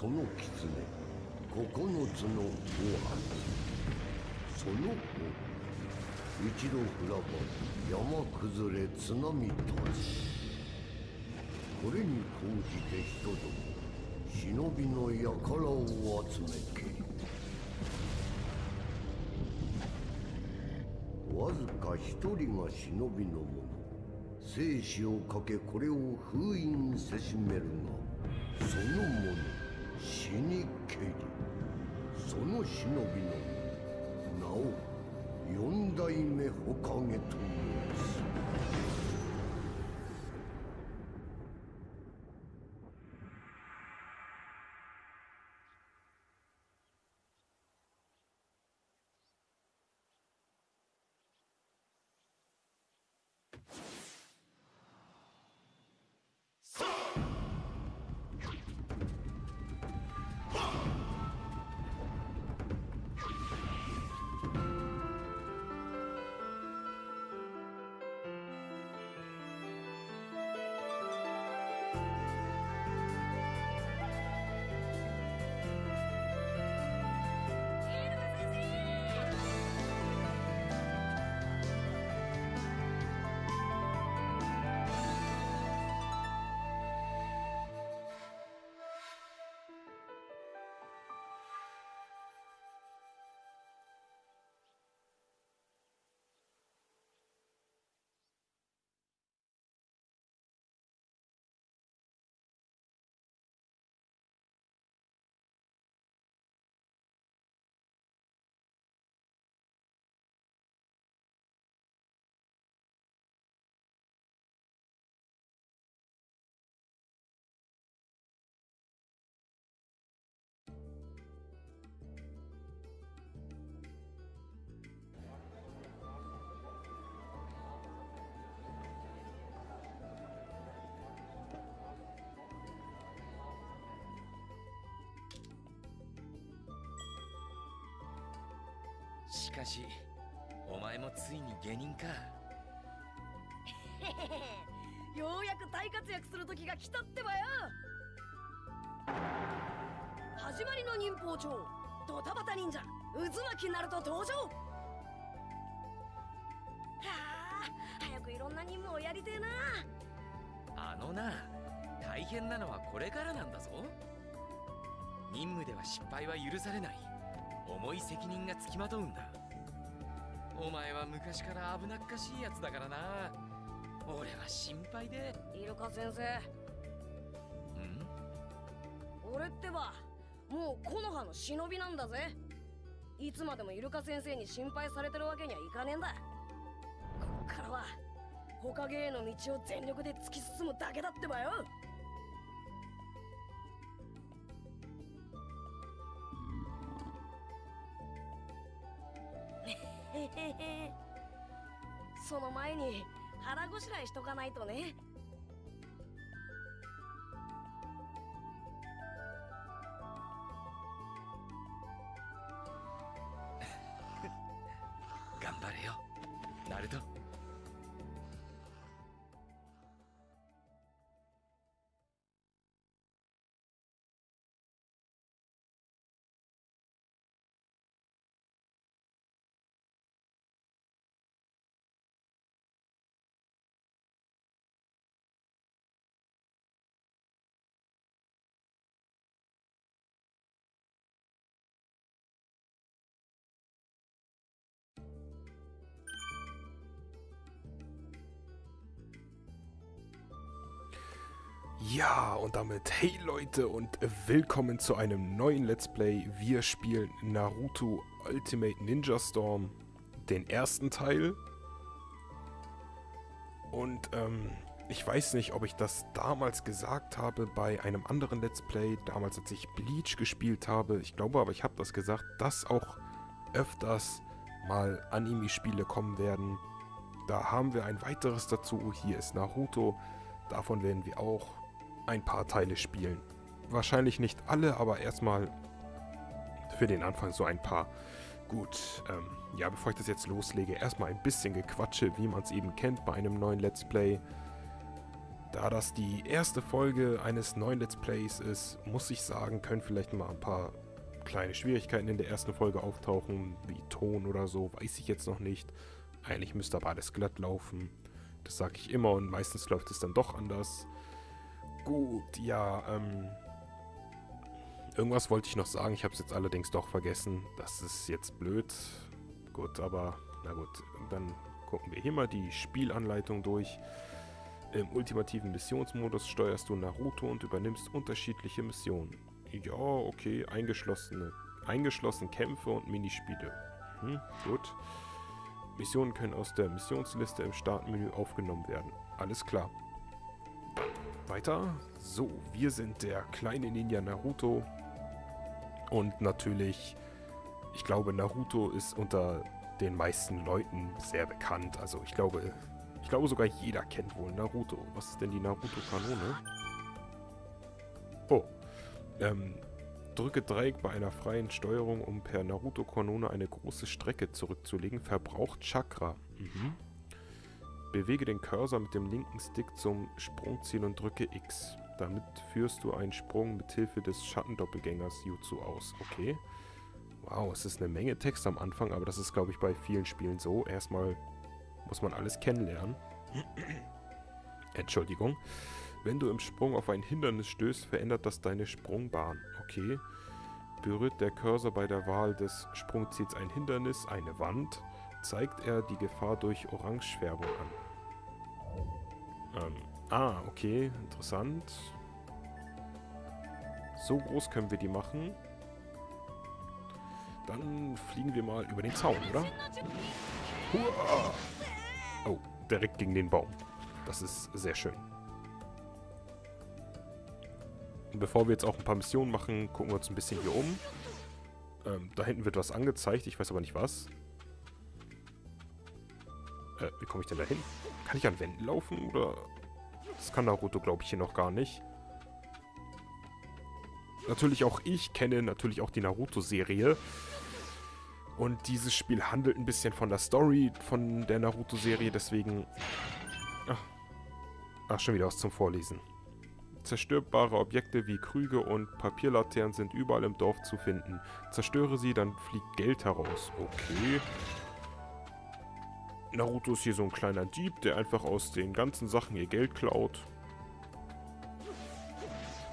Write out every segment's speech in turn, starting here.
その狐。九つのご飯その子。一度降らば山崩れ津波立ちこれに講じて人ども忍びの輩を集めけり。わずか一人が忍びの者。生死をかけこれを封印せしめるがその者にけり。その忍びの名を四代目ほかげと申すしかしお前もついに下人か。ようやく大活躍する時が来たってばよ。始まりの忍法帳ドタバタ忍者渦巻きナルト登場。はあ早くいろんな任務をやりてえな。あのな大変なのはこれからなんだぞ。任務では失敗は許されない。重い責任がつきまとうんだお前は昔から危なっかしいやつだからな。俺は心配で。イルカ先生。ん？俺ってばもう木の葉の忍びなんだぜ。いつまでもイルカ先生に心配されてるわけにはいかねえんだ。こっからはほかげへの道を全力で突き進むだけだってばよその前に腹ごしらえしとかないとね。Ja, und damit hey Leute und willkommen zu einem neuen Let's Play. Wir spielen Naruto Ultimate Ninja Storm, den ersten Teil. Und ähm, ich weiß nicht, ob ich das damals gesagt habe bei einem anderen Let's Play, damals als ich Bleach gespielt habe. Ich glaube aber, ich habe das gesagt, dass auch öfters mal Anime-Spiele kommen werden. Da haben wir ein weiteres dazu. Hier ist Naruto. Davon werden wir auch ein paar Teile spielen. Wahrscheinlich nicht alle, aber erstmal für den Anfang so ein paar. Gut, ähm, ja, bevor ich das jetzt loslege, erstmal ein bisschen Gequatsche, wie man es eben kennt bei einem neuen Let's Play. Da das die erste Folge eines neuen Let's Plays ist, muss ich sagen, können vielleicht mal ein paar kleine Schwierigkeiten in der ersten Folge auftauchen, wie Ton oder so, weiß ich jetzt noch nicht. Eigentlich müsste aber alles glatt laufen. Das sage ich immer und meistens läuft es dann doch anders. Gut, ja, ähm... Irgendwas wollte ich noch sagen, ich habe es jetzt allerdings doch vergessen. Das ist jetzt blöd. Gut, aber na gut, dann gucken wir hier mal die Spielanleitung durch. Im ultimativen Missionsmodus steuerst du Naruto und übernimmst unterschiedliche Missionen. Ja, okay, eingeschlossene, eingeschlossen Kämpfe und Minispiele. Hm, gut. Missionen können aus der Missionsliste im Startmenü aufgenommen werden. Alles klar. Weiter. So, wir sind der kleine Ninja Naruto. Und natürlich, ich glaube, Naruto ist unter den meisten Leuten sehr bekannt. Also ich glaube, ich glaube sogar jeder kennt wohl Naruto. Was ist denn die Naruto-Kanone? Oh. Ähm, drücke Dreieck bei einer freien Steuerung, um per Naruto-Kanone eine große Strecke zurückzulegen. Verbraucht Chakra. Mhm. Bewege den Cursor mit dem linken Stick zum Sprungziel und drücke X. Damit führst du einen Sprung mit Hilfe des Schattendoppelgängers Jutsu aus. Okay. Wow, es ist eine Menge Text am Anfang, aber das ist, glaube ich, bei vielen Spielen so. Erstmal muss man alles kennenlernen. Entschuldigung. Wenn du im Sprung auf ein Hindernis stößt, verändert das deine Sprungbahn. Okay. Berührt der Cursor bei der Wahl des Sprungziels ein Hindernis, eine Wand, zeigt er die Gefahr durch Orangefärbung an. Ähm, ah, okay, interessant. So groß können wir die machen. Dann fliegen wir mal über den Zaun, oder? Hua! Oh, direkt gegen den Baum. Das ist sehr schön. Bevor wir jetzt auch ein paar Missionen machen, gucken wir uns ein bisschen hier um. Ähm, da hinten wird was angezeigt, ich weiß aber nicht was. Äh, wie komme ich denn da hin? Kann ich an Wänden laufen, oder... Das kann Naruto, glaube ich, hier noch gar nicht. Natürlich auch ich kenne natürlich auch die Naruto-Serie. Und dieses Spiel handelt ein bisschen von der Story von der Naruto-Serie, deswegen... Ach. Ach, schon wieder was zum Vorlesen. Zerstörbare Objekte wie Krüge und Papierlaternen sind überall im Dorf zu finden. Zerstöre sie, dann fliegt Geld heraus. Okay. Naruto ist hier so ein kleiner Dieb, der einfach aus den ganzen Sachen ihr Geld klaut.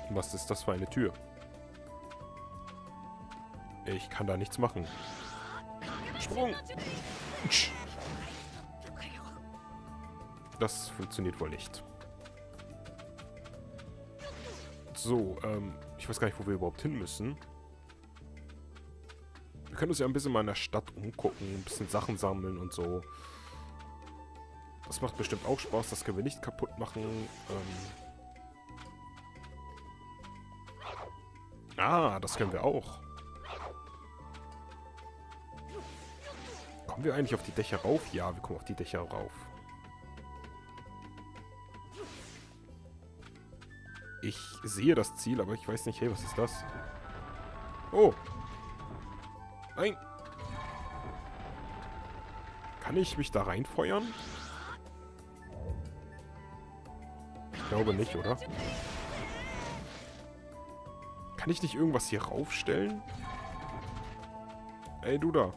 Was ist das für eine Tür? Ich kann da nichts machen. Sprung! Das funktioniert wohl nicht. So, ähm, ich weiß gar nicht, wo wir überhaupt hin müssen. Wir können uns ja ein bisschen mal in der Stadt umgucken, ein bisschen Sachen sammeln und so. Das macht bestimmt auch Spaß, das können wir nicht kaputt machen. Ähm ah, das können wir auch. Kommen wir eigentlich auf die Dächer rauf? Ja, wir kommen auf die Dächer rauf. Ich sehe das Ziel, aber ich weiß nicht, hey, was ist das? Oh. Nein. Kann ich mich da reinfeuern? Glaube nicht, oder? Kann ich nicht irgendwas hier raufstellen? Ey, du da.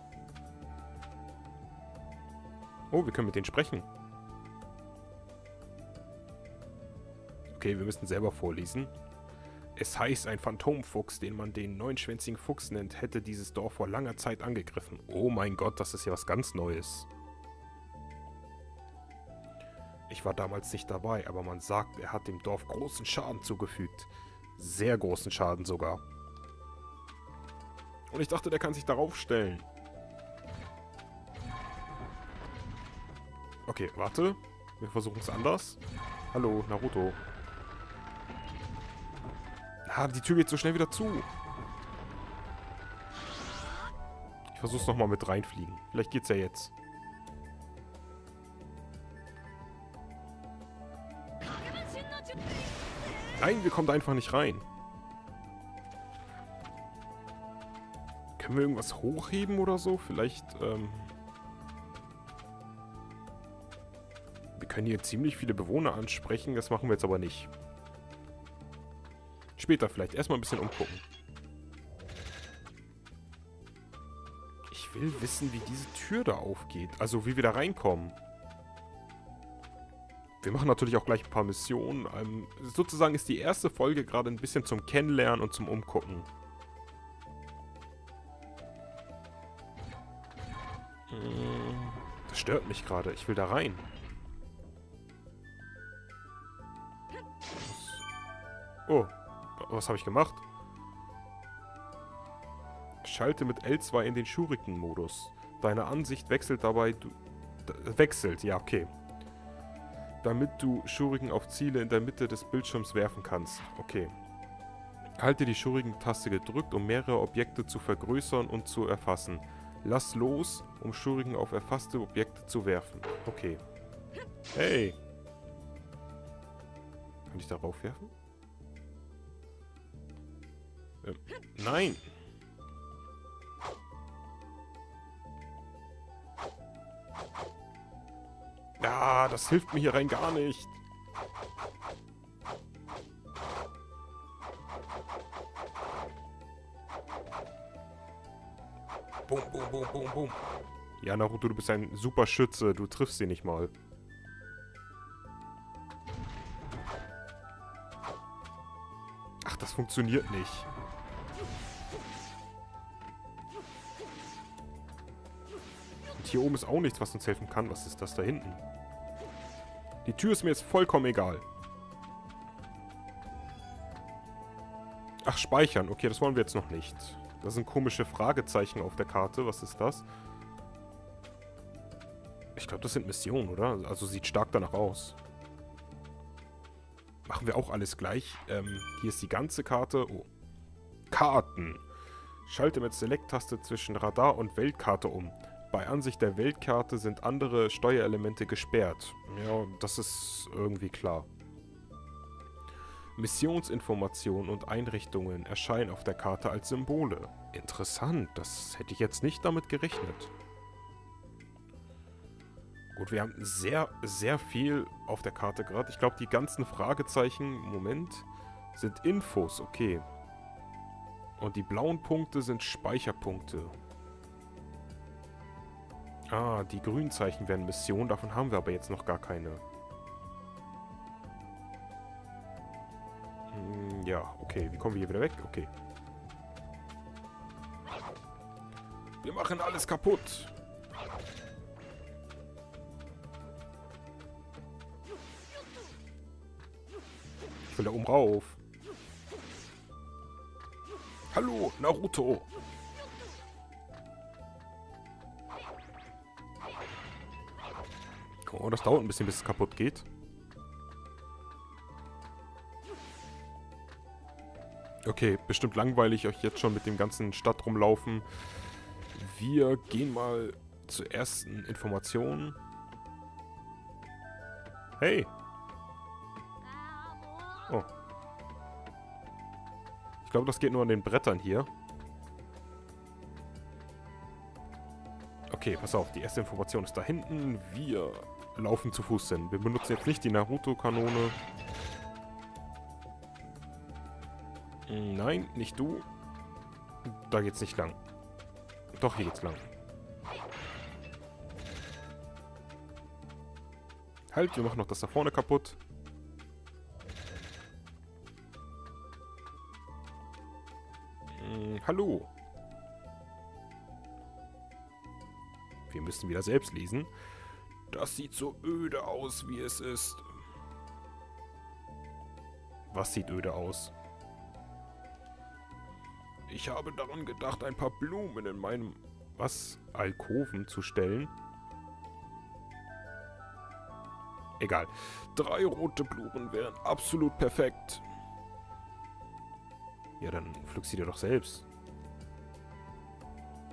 Oh, wir können mit denen sprechen. Okay, wir müssen selber vorlesen. Es heißt, ein Phantomfuchs, den man den neunschwänzigen Fuchs nennt, hätte dieses Dorf vor langer Zeit angegriffen. Oh mein Gott, das ist ja was ganz Neues. Ich war damals nicht dabei, aber man sagt, er hat dem Dorf großen Schaden zugefügt. Sehr großen Schaden sogar. Und ich dachte, der kann sich darauf stellen. Okay, warte. Wir versuchen es anders. Hallo, Naruto. Ah, die Tür geht so schnell wieder zu. Ich versuch's nochmal mit reinfliegen. Vielleicht geht's ja jetzt. Nein, wir kommen da einfach nicht rein. Können wir irgendwas hochheben oder so? Vielleicht, ähm... können hier ziemlich viele Bewohner ansprechen. Das machen wir jetzt aber nicht. Später vielleicht. Erstmal ein bisschen umgucken. Ich will wissen, wie diese Tür da aufgeht. Also, wie wir da reinkommen. Wir machen natürlich auch gleich ein paar Missionen. Ähm, sozusagen ist die erste Folge gerade ein bisschen zum Kennenlernen und zum Umgucken. Hm, Das stört mich gerade. Ich will da rein. Oh, was habe ich gemacht? Schalte mit L2 in den Shuriken-Modus. Deine Ansicht wechselt dabei... Du, d- wechselt, ja, okay. Damit du Shuriken auf Ziele in der Mitte des Bildschirms werfen kannst. Okay. Halte die Shuriken-Taste gedrückt, um mehrere Objekte zu vergrößern und zu erfassen. Lass los, um Shuriken auf erfasste Objekte zu werfen. Okay. Hey! Kann ich darauf werfen? Ähm, nein! Ja, das hilft mir hier rein gar nicht. Boom, boom, boom, boom, boom. Ja, Naruto, du bist ein super Schütze. Du triffst sie nicht mal. Ach, das funktioniert nicht. Hier oben ist auch nichts, was uns helfen kann. Was ist das da hinten? Die Tür ist mir jetzt vollkommen egal. Ach, speichern. Okay, das wollen wir jetzt noch nicht. Das sind komische Fragezeichen auf der Karte. Was ist das? Ich glaube, das sind Missionen, oder? Also sieht stark danach aus. Machen wir auch alles gleich. Ähm, hier ist die ganze Karte. Oh. Karten. Schalte mit Select-Taste zwischen Radar und Weltkarte um. Bei Ansicht der Weltkarte sind andere Steuerelemente gesperrt. Ja, das ist irgendwie klar. Missionsinformationen und Einrichtungen erscheinen auf der Karte als Symbole. Interessant, das hätte ich jetzt nicht damit gerechnet. Gut, wir haben sehr, sehr viel auf der Karte gerade. Ich glaube, die ganzen Fragezeichen, Moment, sind Infos, okay. Und die blauen Punkte sind Speicherpunkte. Ah, die grünen Zeichen wären Missionen, davon haben wir aber jetzt noch gar keine. Hm, ja, okay, wie kommen wir hier wieder weg? Okay. Wir machen alles kaputt. Ich will da oben rauf. Hallo, Naruto. Oh, das dauert ein bisschen, bis es kaputt geht. Okay, bestimmt langweilig euch jetzt schon mit dem ganzen Stadt rumlaufen. Wir gehen mal zur ersten Information. Hey. Oh. Ich glaube, das geht nur an den Brettern hier. Okay, pass auf, die erste Information ist da hinten. Wir laufen zu Fuß hin. Wir benutzen jetzt nicht die Naruto-Kanone. Nein, nicht du. Da geht's nicht lang. Doch, hier geht's lang. Halt, wir machen noch das da vorne kaputt. Hm, hallo. Wir müssen wieder selbst lesen. Das sieht so öde aus, wie es ist. Was sieht öde aus? Ich habe daran gedacht, ein paar Blumen in meinem, was, Alkoven zu stellen. Egal. Drei rote Blumen wären absolut perfekt. Ja, dann pflück sie dir doch selbst.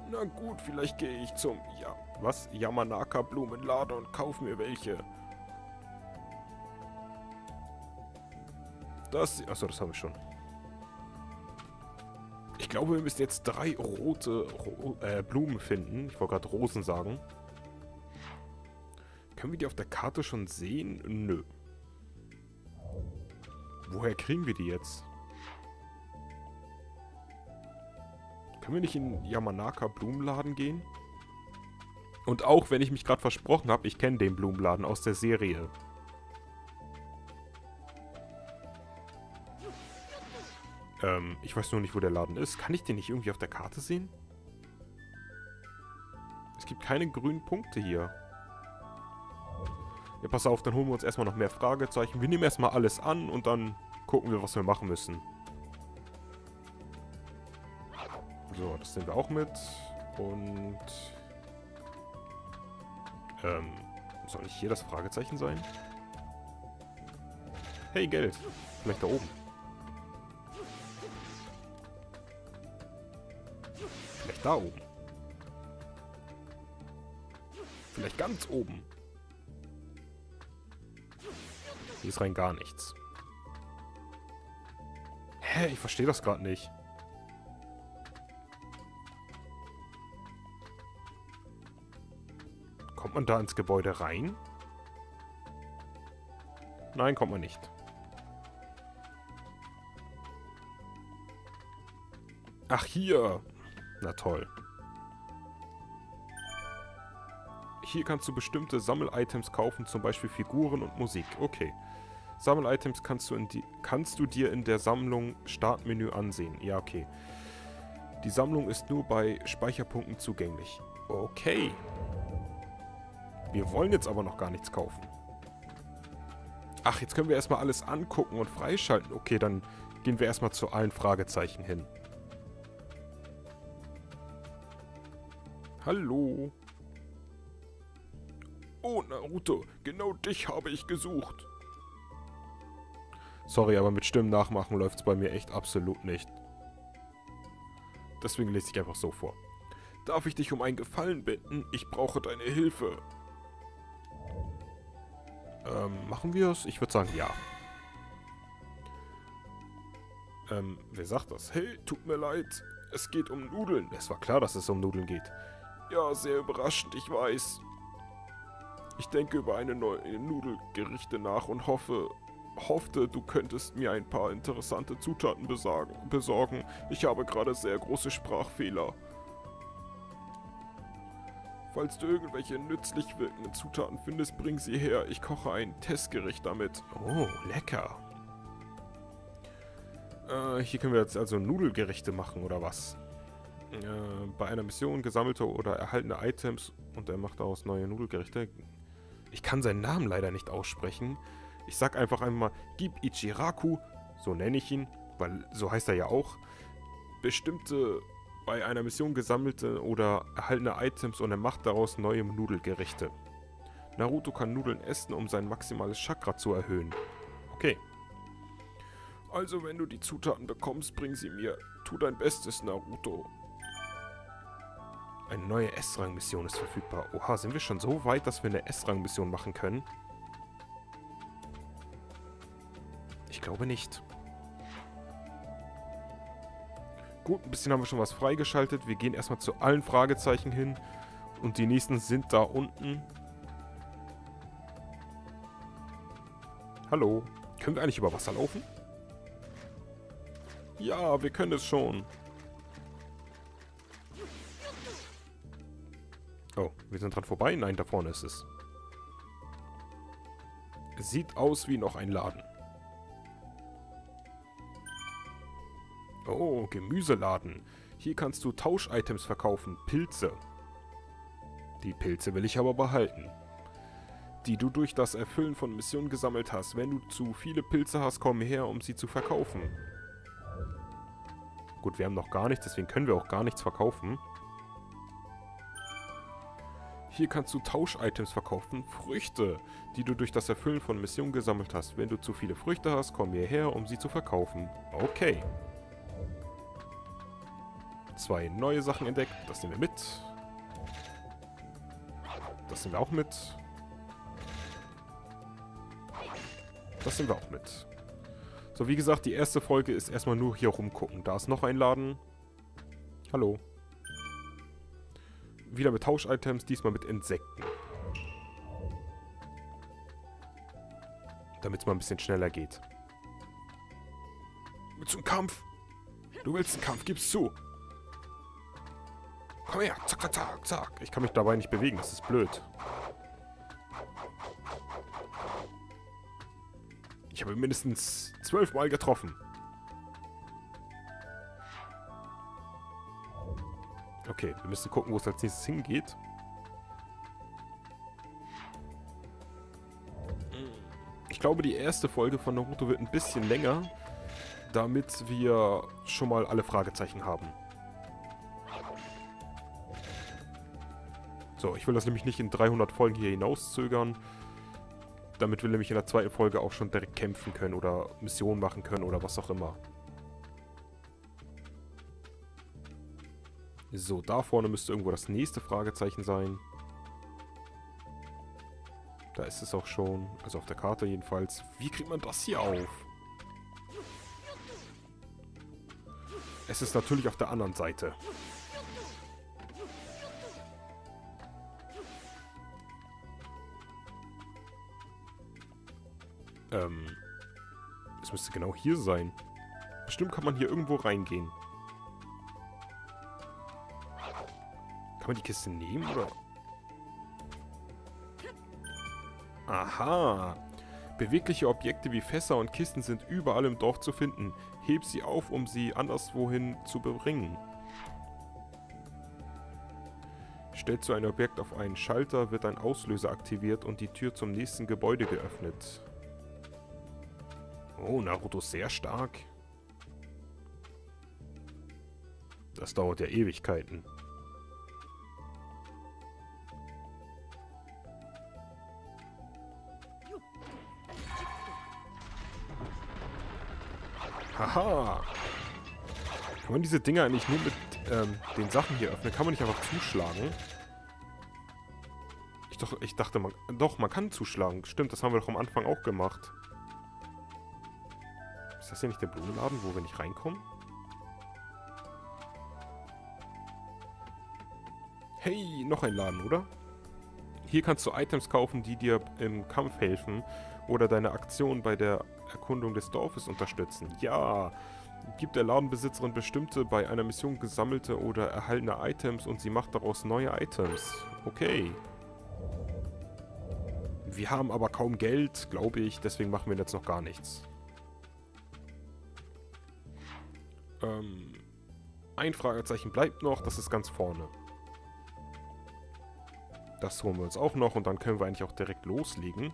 Na gut, vielleicht gehe ich zum, ja, was? Yamanaka Blumenladen und kauf mir welche. Das, achso, das haben wir schon. Ich glaube, wir müssen jetzt drei rote Ro äh, Blumen finden. Ich wollte gerade Rosen sagen. Können wir die auf der Karte schon sehen? Nö. Woher kriegen wir die jetzt? Können wir nicht in Yamanaka Blumenladen gehen? Und auch wenn ich mich gerade versprochen habe, ich kenne den Blumenladen aus der Serie. Ähm, ich weiß nur nicht, wo der Laden ist. Kann ich den nicht irgendwie auf der Karte sehen? Es gibt keine grünen Punkte hier. Ja, pass auf, dann holen wir uns erstmal noch mehr Fragezeichen. Wir nehmen erstmal alles an und dann gucken wir, was wir machen müssen. So, das nehmen wir auch mit. Und... Ähm, soll ich hier das Fragezeichen sein? Hey, Geld. Vielleicht da oben. Vielleicht da oben. Vielleicht ganz oben. Hier ist rein gar nichts. Hä? Ich verstehe das gerade nicht. Man da ins Gebäude rein? Nein, kommt man nicht. Ach, hier. Na toll. Hier kannst du bestimmte Sammel-Items kaufen, zum Beispiel Figuren und Musik. Okay. Sammel-Items kannst, kannst du dir in der Sammlung Startmenü ansehen. Ja, okay. Die Sammlung ist nur bei Speicherpunkten zugänglich. Okay. Wir wollen jetzt aber noch gar nichts kaufen. Ach, jetzt können wir erstmal alles angucken und freischalten. Okay, dann gehen wir erstmal zu allen Fragezeichen hin. Hallo. Oh, Naruto, genau dich habe ich gesucht. Sorry, aber mit Stimmen nachmachen läuft es bei mir echt absolut nicht. Deswegen lese ich einfach so vor. Darf ich dich um einen Gefallen bitten? Ich brauche deine Hilfe. Ähm, machen wir es? Ich würde sagen, ja. Ähm, wer sagt das? Hey, tut mir leid. Es geht um Nudeln. Es war klar, dass es um Nudeln geht. Ja, sehr überraschend, ich weiß. Ich denke über eine neue Nudelgerichte nach und hoffe, hoffte, du könntest mir ein paar interessante Zutaten besorgen. besorgen. Ich habe gerade sehr große Sprachfehler. Falls du irgendwelche nützlich wirkenden Zutaten findest, bring sie her. Ich koche ein Testgericht damit. Oh, lecker. Äh, hier können wir jetzt also Nudelgerichte machen, oder was? Äh, bei einer Mission gesammelte oder erhaltene Items und er macht daraus neue Nudelgerichte. Ich kann seinen Namen leider nicht aussprechen. Ich sag einfach einmal, gib Ichiraku, so nenne ich ihn, weil so heißt er ja auch, bestimmte bei einer Mission gesammelte oder erhaltene Items und er macht daraus neue Nudelgerichte. Naruto kann Nudeln essen, um sein maximales Chakra zu erhöhen. Okay. Also wenn du die Zutaten bekommst, bring sie mir. Tu dein Bestes, Naruto. Eine neue S-Rang-Mission ist verfügbar. Oha, sind wir schon so weit, dass wir eine S-Rang-Mission machen können? Ich glaube nicht. Gut, ein bisschen haben wir schon was freigeschaltet. Wir gehen erstmal zu allen Fragezeichen hin. Und die nächsten sind da unten. Hallo. Können wir eigentlich über Wasser laufen? Ja, wir können es schon. Oh, wir sind dran vorbei? Nein, da vorne ist es. Sieht aus wie noch ein Laden. Oh, Gemüseladen. Hier kannst du Tausch-Items verkaufen. Pilze. Die Pilze will ich aber behalten. Die du durch das Erfüllen von Missionen gesammelt hast. Wenn du zu viele Pilze hast, komm her, um sie zu verkaufen. Gut, wir haben noch gar nichts, deswegen können wir auch gar nichts verkaufen. Hier kannst du Tausch-Items verkaufen. Früchte, die du durch das Erfüllen von Missionen gesammelt hast. Wenn du zu viele Früchte hast, komm hierher, um sie zu verkaufen. Okay zwei neue Sachen entdeckt. Das nehmen wir mit. Das nehmen wir auch mit. Das nehmen wir auch mit. So, wie gesagt, die erste Folge ist erstmal nur hier rumgucken. Da ist noch ein Laden. Hallo. Wieder mit Tausch-Items, diesmal mit Insekten. Damit es mal ein bisschen schneller geht. Einen Kampf? Du willst einen Kampf, gib's zu. Komm her, zack, zack, zack. Ich kann mich dabei nicht bewegen, das ist blöd. Ich habe mindestens zwölfmal getroffen. Okay, wir müssen gucken, wo es als nächstes hingeht. Ich glaube, die erste Folge von Naruto wird ein bisschen länger, damit wir schon mal alle Fragezeichen haben. So, ich will das nämlich nicht in 300 Folgen hier hinauszögern. Damit wir nämlich in der zweiten Folge auch schon direkt kämpfen können oder Missionen machen können oder was auch immer. So, da vorne müsste irgendwo das nächste Fragezeichen sein. Da ist es auch schon. Also auf der Karte jedenfalls. Wie kriegt man das hier auf? Es ist natürlich auf der anderen Seite. Ähm. Es müsste genau hier sein. Bestimmt kann man hier irgendwo reingehen. Kann man die Kiste nehmen, oder? Aha. Bewegliche Objekte wie Fässer und Kisten sind überall im Dorf zu finden. Heb sie auf, um sie anderswohin zu bringen. Stellst du ein Objekt auf einen Schalter, wird ein Auslöser aktiviert und die Tür zum nächsten Gebäude geöffnet. Oh, Naruto ist sehr stark. Das dauert ja Ewigkeiten. Haha. Kann man diese Dinger eigentlich nur mit ähm, den Sachen hier öffnen? Kann man nicht einfach zuschlagen? Ich, doch, ich dachte, man... Doch, man kann zuschlagen. Stimmt, das haben wir doch am Anfang auch gemacht. Ist das hier nicht der Blumenladen, wo wir nicht reinkommen? Hey, noch ein Laden, oder? Hier kannst du Items kaufen, die dir im Kampf helfen oder deine Aktion bei der Erkundung des Dorfes unterstützen. Ja, gibt der Ladenbesitzerin bestimmte bei einer Mission gesammelte oder erhaltene Items und sie macht daraus neue Items. Okay. Wir haben aber kaum Geld, glaube ich, deswegen machen wir jetzt noch gar nichts. Ähm, ein Fragezeichen bleibt noch, das ist ganz vorne. Das holen wir uns auch noch und dann können wir eigentlich auch direkt loslegen.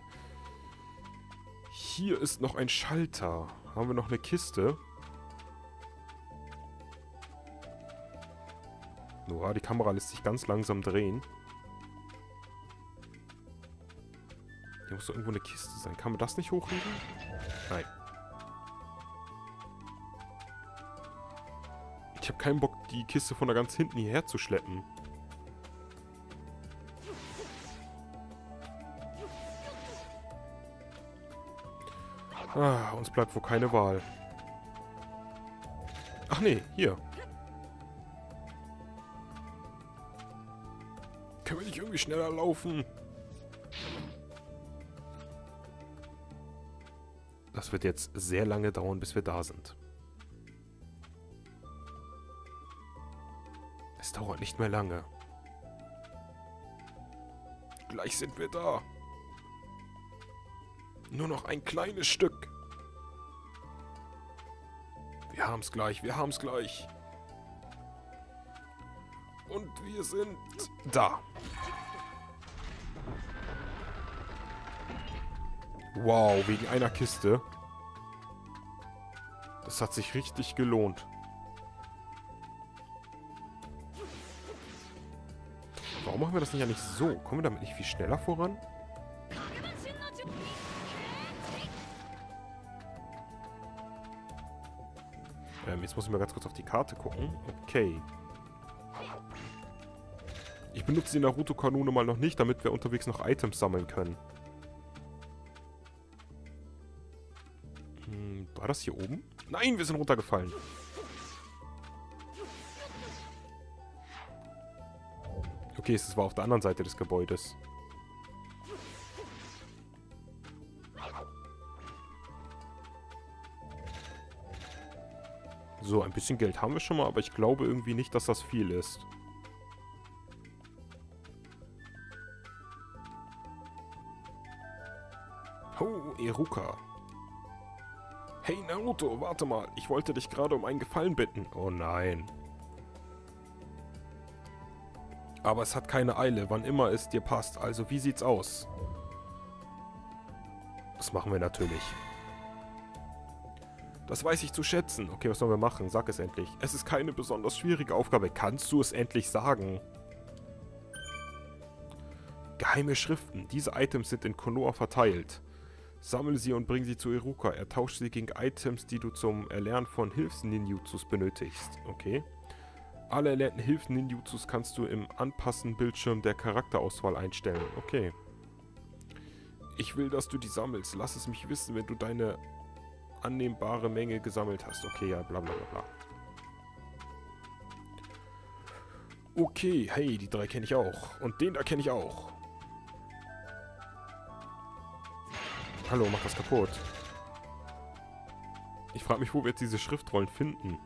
Hier ist noch ein Schalter. Haben wir noch eine Kiste? Noah, die Kamera lässt sich ganz langsam drehen. Hier muss doch irgendwo eine Kiste sein. Kann man das nicht hochheben? Nein. Ich habe keinen Bock, die Kiste von da ganz hinten hierher zu schleppen. Ah, uns bleibt wohl keine Wahl. Ach nee, hier. Können wir nicht irgendwie schneller laufen? Das wird jetzt sehr lange dauern, bis wir da sind. Nicht mehr lange. Gleich sind wir da. Nur noch ein kleines Stück. Wir haben's gleich, wir haben's gleich. Und wir sind da. Wow, wegen einer Kiste. Das hat sich richtig gelohnt. Machen wir das nicht eigentlich so? Kommen wir damit nicht viel schneller voran? Ähm, jetzt muss ich mal ganz kurz auf die Karte gucken. Okay. Ich benutze die Naruto-Kanone mal noch nicht, damit wir unterwegs noch Items sammeln können. Hm, war das hier oben? Nein, wir sind runtergefallen. Okay, es war auf der anderen Seite des Gebäudes. So, ein bisschen Geld haben wir schon mal, aber ich glaube irgendwie nicht, dass das viel ist. Oh, Eruka. Hey Naruto, warte mal. Ich wollte dich gerade um einen Gefallen bitten. Oh nein. Aber es hat keine Eile, wann immer es dir passt. Also wie sieht's aus? Das machen wir natürlich. Das weiß ich zu schätzen. Okay, was sollen wir machen? Sag es endlich. Es ist keine besonders schwierige Aufgabe. Kannst du es endlich sagen? Geheime Schriften. Diese Items sind in Konoha verteilt. Sammle sie und bring sie zu Iruka. Er tauscht sie gegen Items, die du zum Erlernen von Hilfs-Ninjutsus benötigst. Okay. Alle erlernten Hilfen-Ninjutsus kannst du im Anpassen-Bildschirm der Charakterauswahl einstellen. Okay. Ich will, dass du die sammelst. Lass es mich wissen, wenn du deine annehmbare Menge gesammelt hast. Okay, ja, bla bla bla bla. Okay, hey, die drei kenne ich auch. Und den da kenne ich auch. Hallo, mach das kaputt. Ich frage mich, wo wir jetzt diese Schriftrollen finden.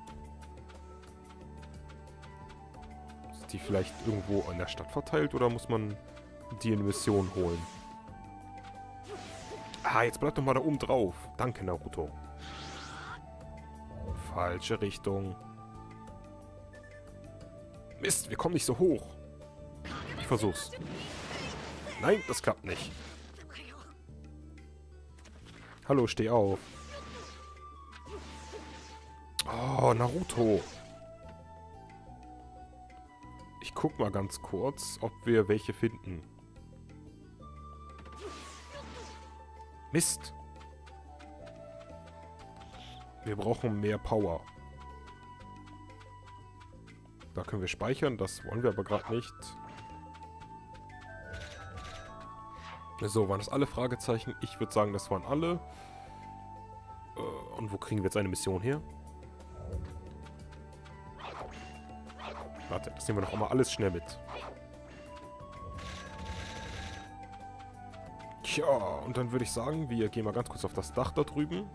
Die vielleicht irgendwo in der Stadt verteilt oder muss man die in Mission holen? Ah, jetzt bleib doch mal da oben drauf. Danke, Naruto. Falsche Richtung. Mist, wir kommen nicht so hoch. Ich versuch's. Nein, das klappt nicht. Hallo, steh auf. Oh, Naruto. Guck mal ganz kurz, ob wir welche finden. Mist. Wir brauchen mehr Power. Da können wir speichern, das wollen wir aber gerade nicht. So, waren das alle Fragezeichen? Ich würde sagen, das waren alle. Äh, und wo kriegen wir jetzt eine Mission her? Warte, das nehmen wir noch mal alles schnell mit. Tja, und dann würde ich sagen, wir gehen mal ganz kurz auf das Dach da drüben.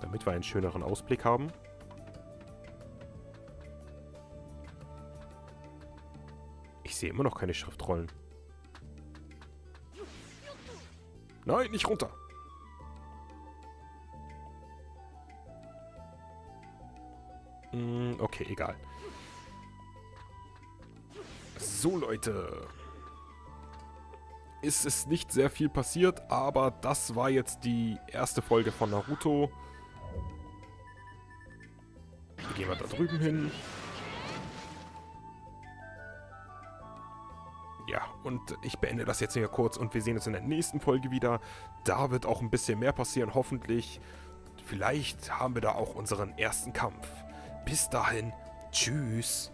Damit wir einen schöneren Ausblick haben. Ich sehe immer noch keine Schriftrollen. Nein, nicht runter. Okay, egal. So, Leute. Ist es nicht sehr viel passiert, aber das war jetzt die erste Folge von Naruto. Wir gehen mal da drüben hin. Ja, und ich beende das jetzt hier kurz und wir sehen uns in der nächsten Folge wieder. Da wird auch ein bisschen mehr passieren, hoffentlich. Vielleicht haben wir da auch unseren ersten Kampf. Bis dahin, tschüss.